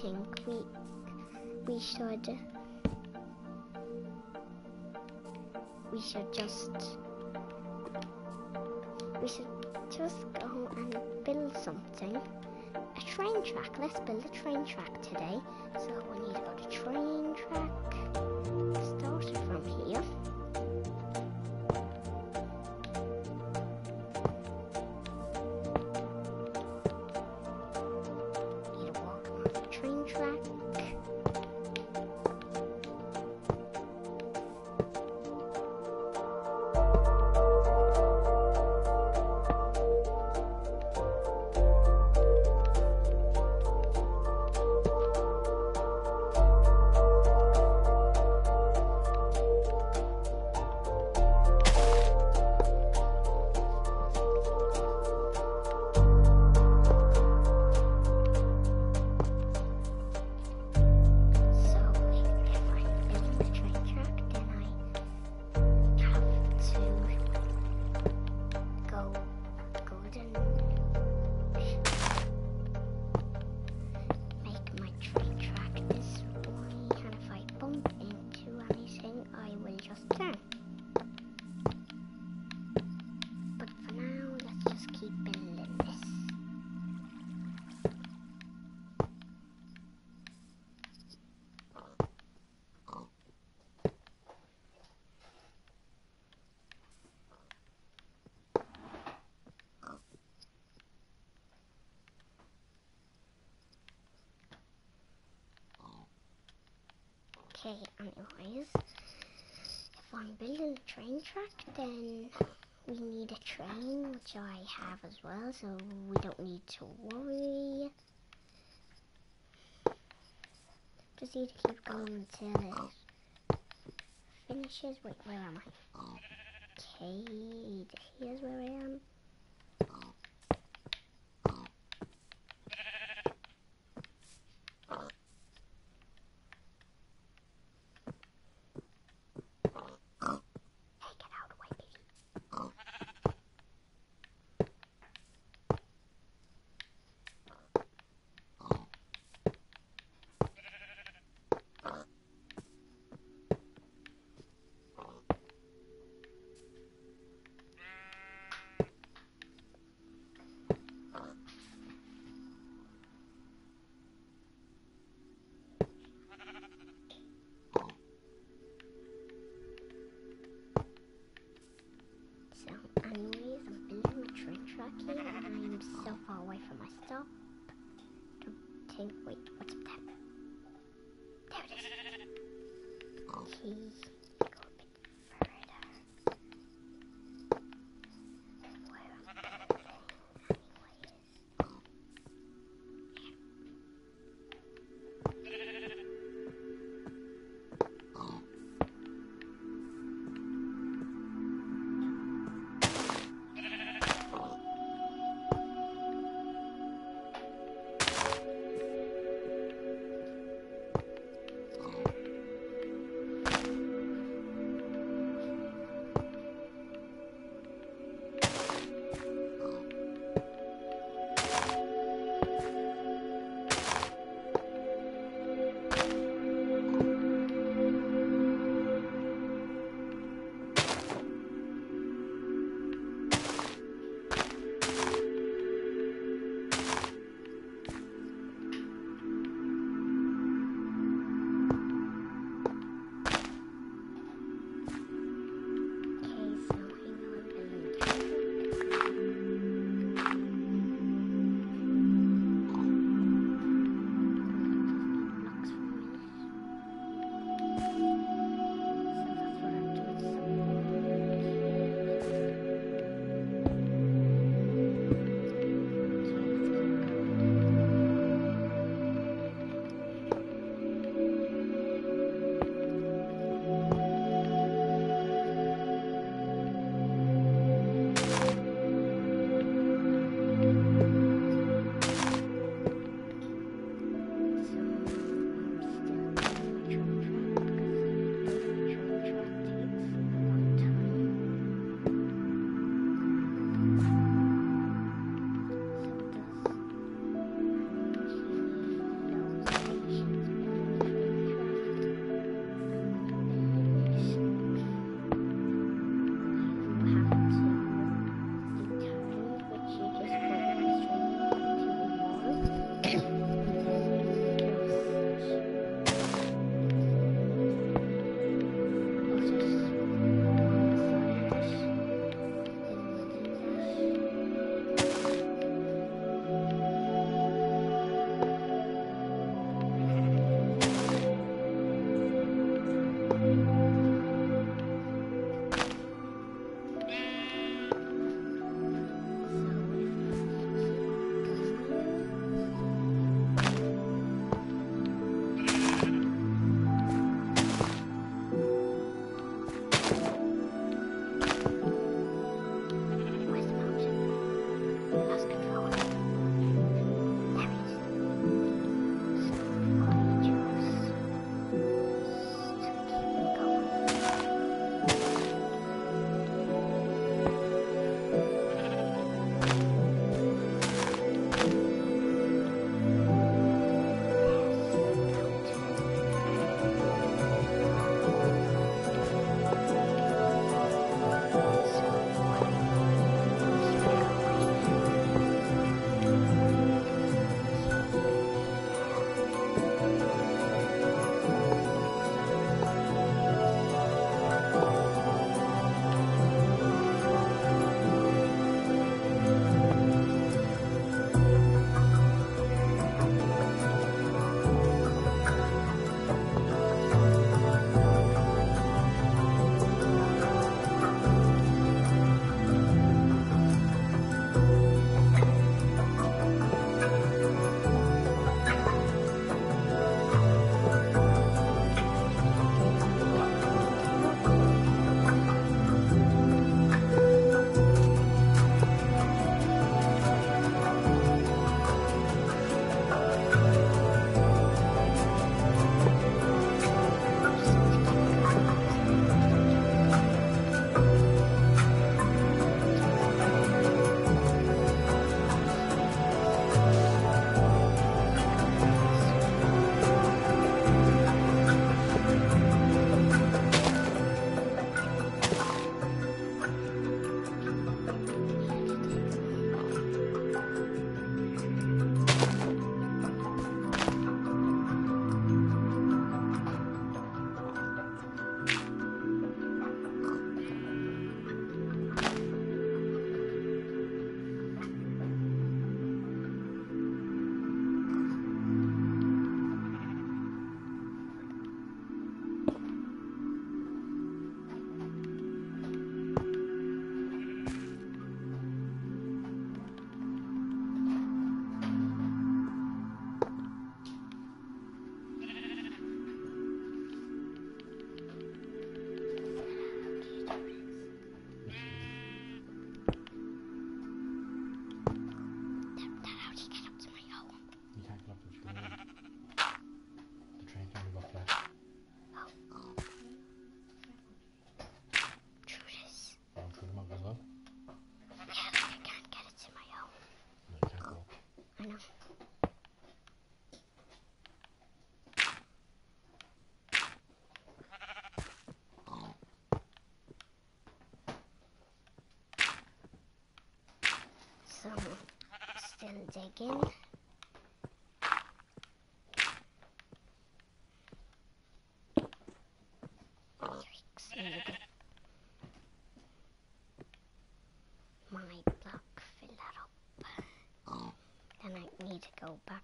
think we we should we should just we should just go and build something. A train track. Let's build a train track today. So we need to go to train track. Okay, anyways, if I'm building a train track, then we need a train, which I have as well, so we don't need to worry. Just need to keep going until it finishes. Wait, where am I? Okay, here's where I am. Anyways, I'm building my train track here, and I'm so far away from my stop. Don't think, wait, what's up there? There it is. Okay, digging. Yikes, there. My block fill that up. Then I need to go back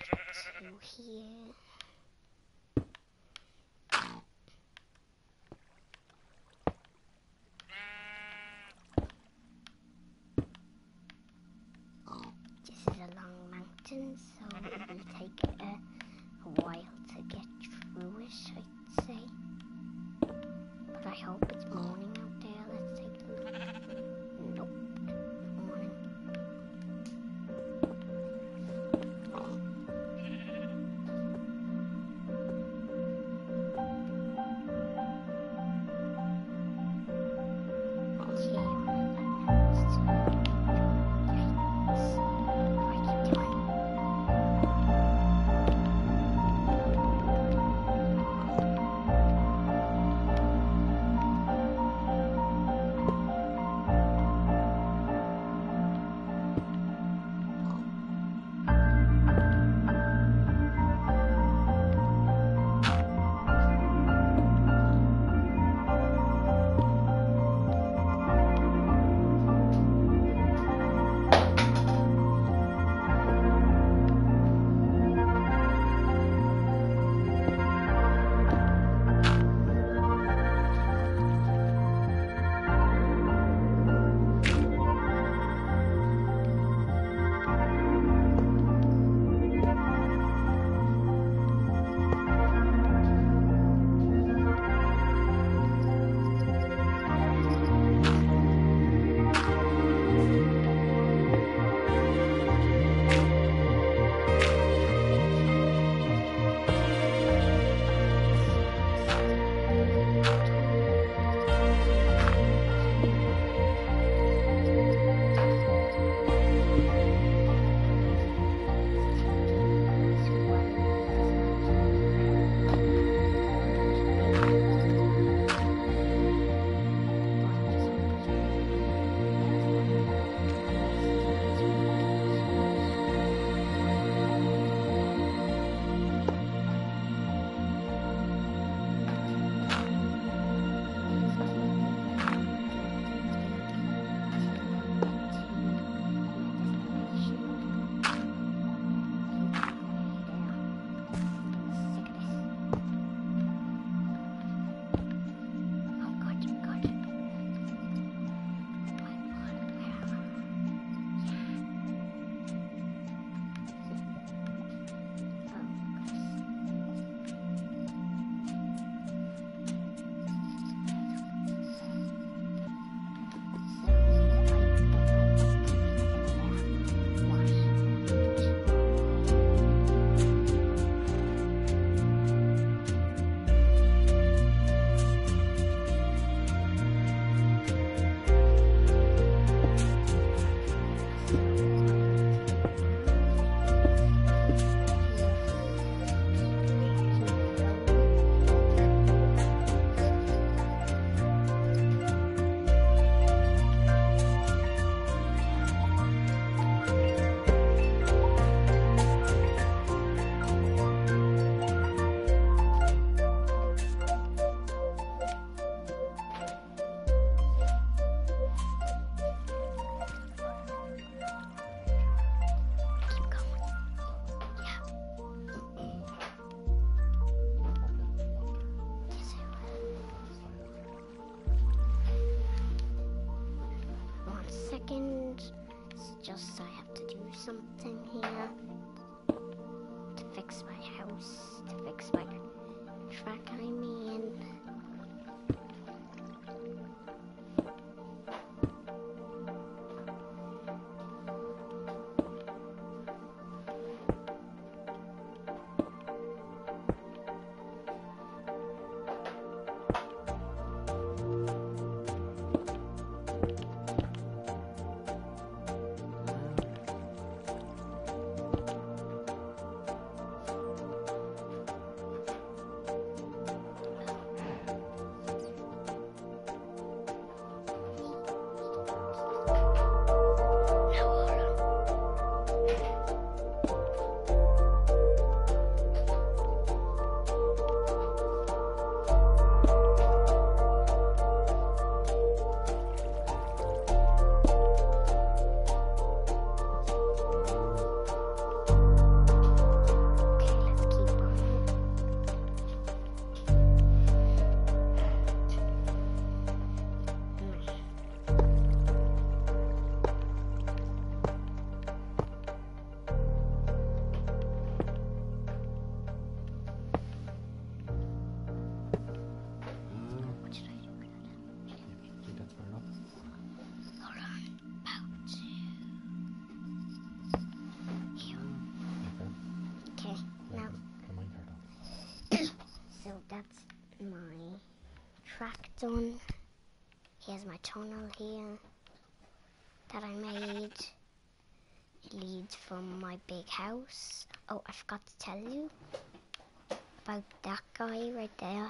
to here. This is a long so it will take a, while to get through it, I'd second. It's just I have to do something here to fix my house, to fix my track. I mean. Done. Here's my tunnel here that I made. It leads from my big house. Oh, I forgot to tell you about that guy right there.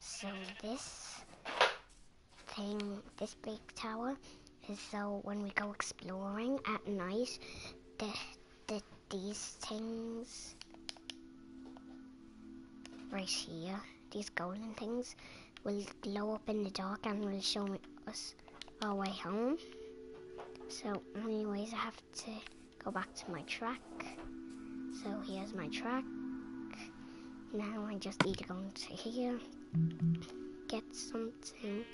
So this thing, this big tower, is so when we go exploring at night, the, the these things right here, these golden things, will glow up in the dark and will show us our way home. So anyways, I have to go back to my track. So here's my track. Now I just need to go into here, get something.